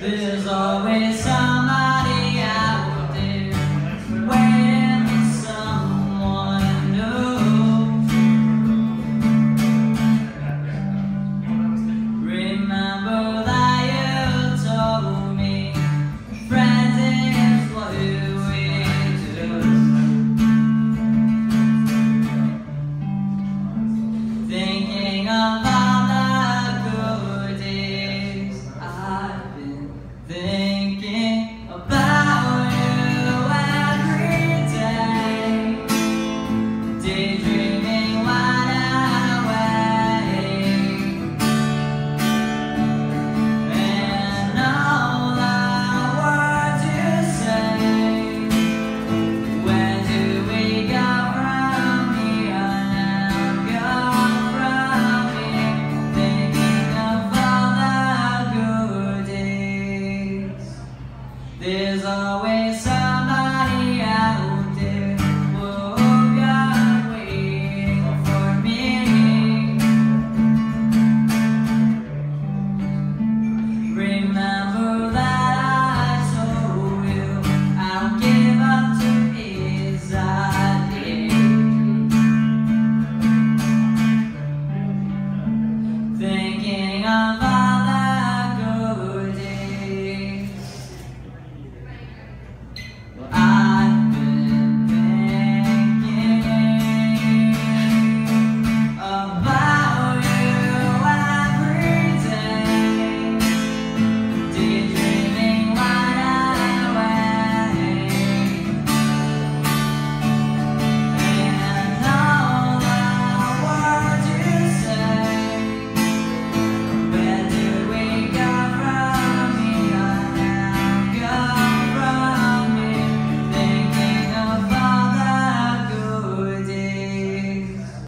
There's always time. Dreaming wide awake. And words say, where do we go from here? I'm from here, thinking of all the good days. There's a remember